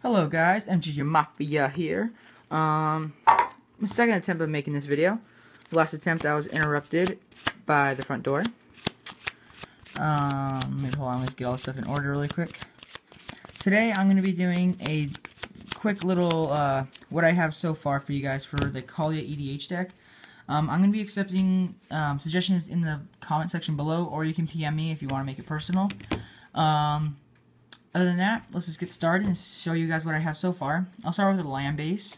Hello guys, MGG Mafia here. Um, my second attempt of making this video. Last attempt I was interrupted by the front door. Um, maybe hold on, let's get all this stuff in order really quick. Today I'm going to be doing a quick little, uh, what I have so far for you guys for the Kaalia EDH deck. Um, I'm going to be accepting um, suggestions in the comment section below, or you can PM me if you want to make it personal. Um, other than that, let's just get started and show you guys what I have so far. I'll start with the land base.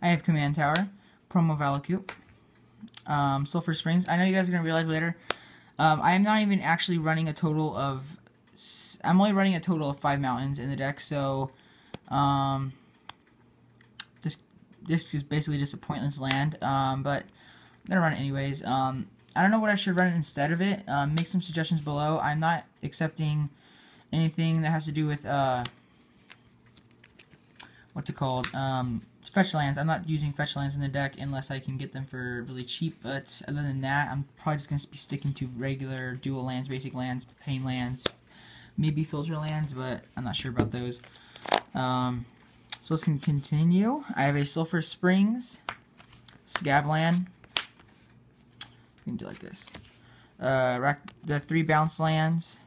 I have Command Tower, Promo Valakut, um, Sulphur Springs. I know you guys are going to realize later, um, I am not even actually running a total of, I'm only running a total of five mountains in the deck, so, um, this, this is basically just a pointless land, um, but I'm going to run it anyways. Um, I don't know what I should run instead of it. Um, make some suggestions below. I'm not accepting anything that has to do with uh, what's it called? Um, fetch lands. I'm not using fetch lands in the deck unless I can get them for really cheap. But other than that, I'm probably just gonna be sticking to regular dual lands, basic lands, pain lands, maybe filter lands, but I'm not sure about those. Um, so let's continue. I have a Sulphur Springs, Scavlan. We can do like this. Uh, the three bounce lands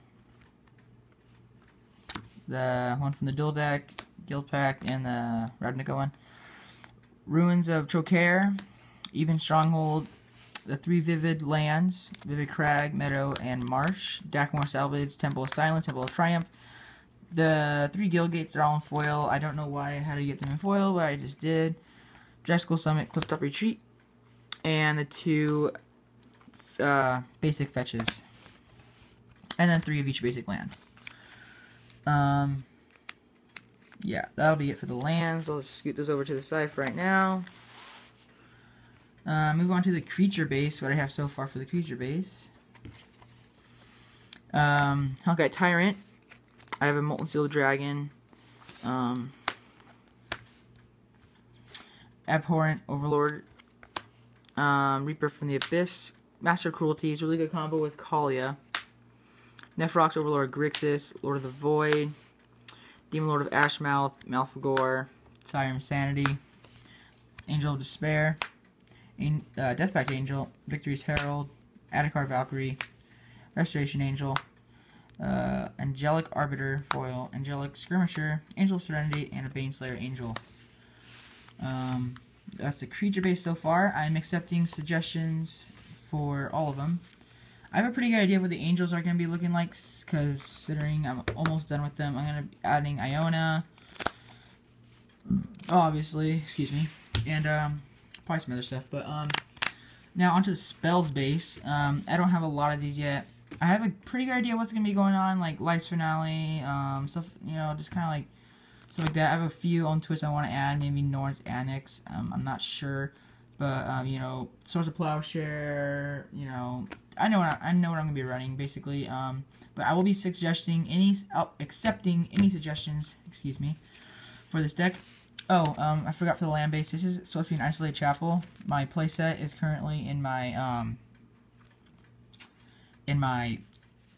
the one from the dual deck, Guildpact, and the Ravnica one. Ruins of Trokair, Even Stronghold, the three Vivid Lands, Vivid Crag, Meadow, and Marsh, Dakmor Salvage, Temple of Silence, Temple of Triumph. The three Guild Gates are all in foil. I don't know why I had to get them in foil, but I just did. Dragonskull Summit, Clifftop Retreat, and the two uh, basic fetches. And then three of each basic land. Um, yeah, that'll be it for the lands. I'll just scoot those over to the side for right now. Uh, move on to the creature base, what I have so far for the creature base. Um, Hellkite Tyrant. I have a Molten Steel Dragon. Um, Abhorrent Overlord. Um, Reaper from the Abyss. Master Cruelty is really good combo with Kaalia. Nefarox, Overlord Grixis, Lord of the Void, Demon Lord of Ashmouth, Malfegor, Sire Insanity, Angel of Despair, An uh, Death Pact Angel, Victory's Herald, Adarkar Valkyrie, Restoration Angel, uh, Angelic Arbiter Foil, Angelic Skirmisher, Angel of Serenity, and a Baneslayer Angel. Um, that's the creature base so far. I'm accepting suggestions for all of them. I have a pretty good idea of what the Angels are going to be looking like, considering I'm almost done with them. I'm going to be adding Iona, obviously, excuse me, and um, probably some other stuff. But um, now onto the spells base. Um, I don't have a lot of these yet. I have a pretty good idea what's going to be going on, like Life's Finale, um, stuff, you know, just kind of like stuff like that. I have a few on twists I want to add, maybe Norn's Annex. Um, I'm not sure. But um, you know, Swords of Plowshare, you know, I know what I, I know what I'm gonna be running basically. Um, but I will be suggesting any, uh, accepting any suggestions. Excuse me, for this deck. Oh, um, I forgot for the land base. This is supposed to be an isolated chapel. My playset is currently in my um, in my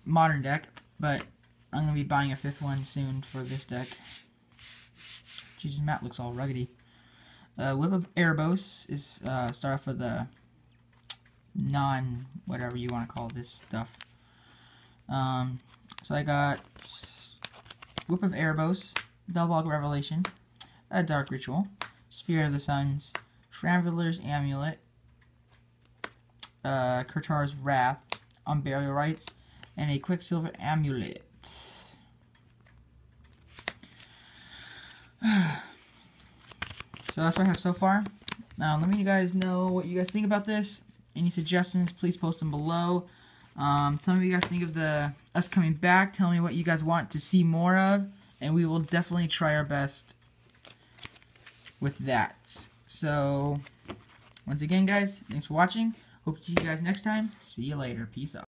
modern deck, but I'm gonna be buying a fifth one soon for this deck. Jesus, Matt looks all ruggedy. Uh, Whip of Erebos is uh, start off with the non whatever you want to call this stuff. Um, so I got Whip of Erebos, Belvog Revelation, a Dark Ritual, Sphere of the Suns, Shramveler's Amulet, uh, Kurtar's Wrath, Unburial Rites, and a Quicksilver Amulet. So that's what I have so far. Now, let me you guys know what you guys think about this. Any suggestions, please post them below. Um, tell me what you guys think of the us coming back. Tell me what you guys want to see more of. And we will definitely try our best with that. So, once again, guys, thanks for watching. Hope to see you guys next time. See you later. Peace out.